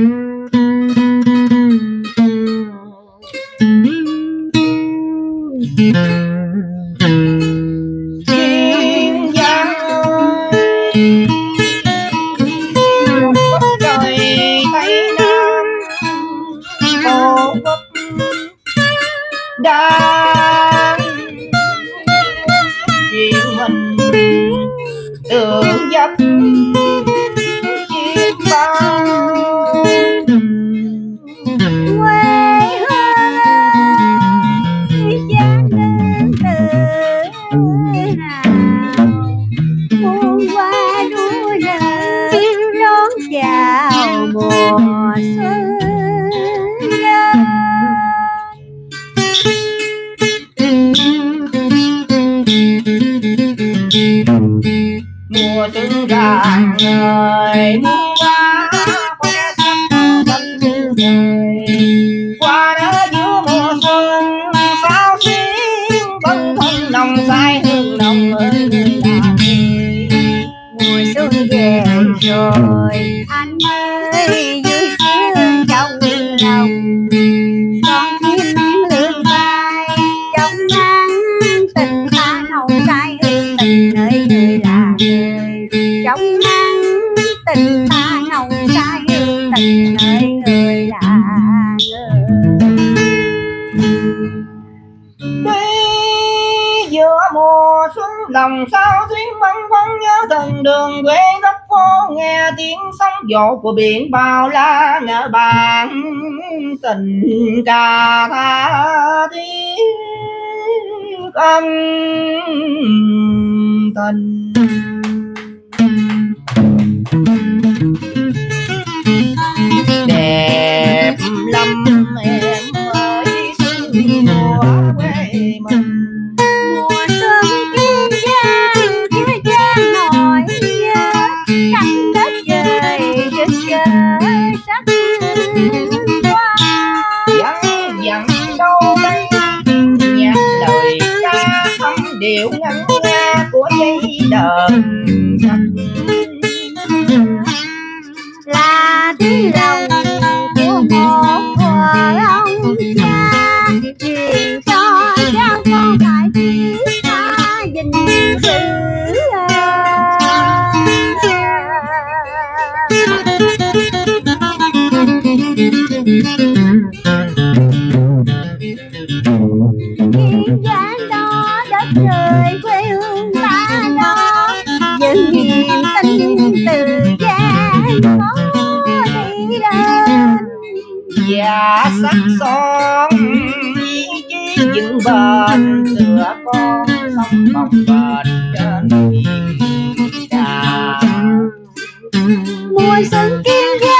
thank you mùa xuân đến mùa xuân rạng người muôn hoa khoe sắc xanh trời qua đó giữa mùa xuân sao xuyên bâng khuâng lòng say hương nồng ơi người làm mùa xuân về rồi. Trong nắng tình ta nồng say tình nơi người là người. Giữa mùa xuân lòng sao xuyên băng văng nhớ thần đường quê góc phố, nghe tiếng sóng vỗ của biển bao la ngỡ bàn tình ca tha thiết âm tình. Của quê mình mùa xuân kiên giang giữa giang nổi nhớ đất trời rực rỡ sắc hoa dặn dặn đâu đây nhạc lời ca thấm điệu ngân nga của dây đờn là tiếng lòng của một thuở ông cha kiên giang đó đất trời quê hương ta đó những niềm tin từ gian đi đến và sắc son, ý chí vững bền tựa con sông bồng bềnh trên thiên đàng dạ. mùa xuân kiên giang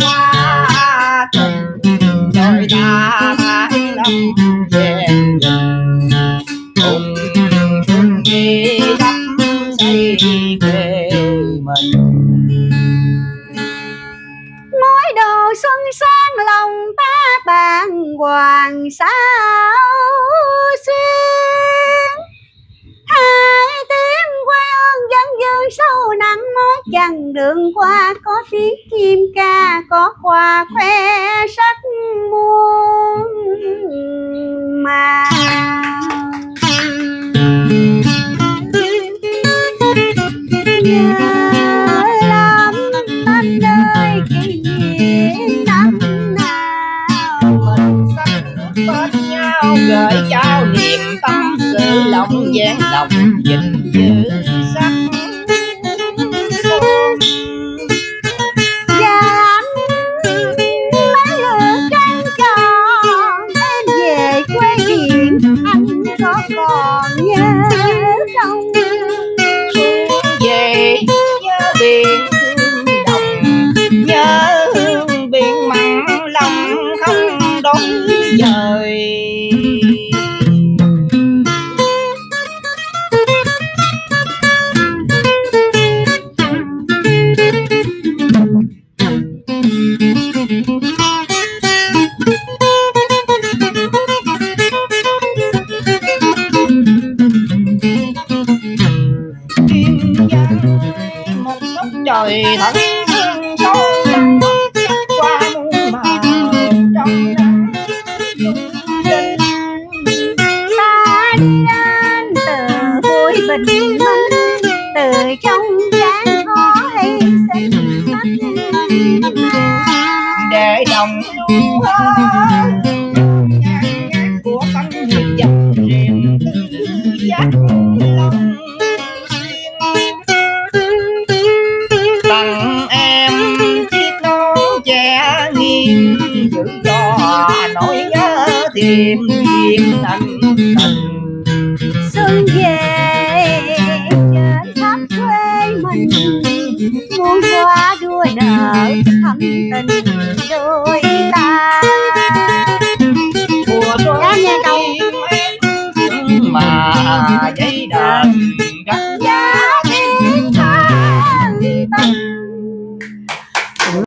hoa ta tháng năm về cùng chung đắm say quê mình mối đồ xuân sang lòng ta bàng hoàng sao xuyên. Sâu nắng mỗi chặng đường qua có tiếng chim ca, có quà khoe sắc muôn mà nhớ kỷ niệm năm nào mình bên nhau, gửi trao niềm tâm sự lòng dáng lòng gìn giữ sắc nhớ không trời thật hương sâu lắng qua muôn màu trong nắng lung linh Ta đi đến từ vui bình minh Từ trong gian khó hy sinh để đồng lưu hơn nỗi nhớ tìm duyên thành tình Xuân về trên khắp quê mình. Muôn hoa đua nở thắm tình.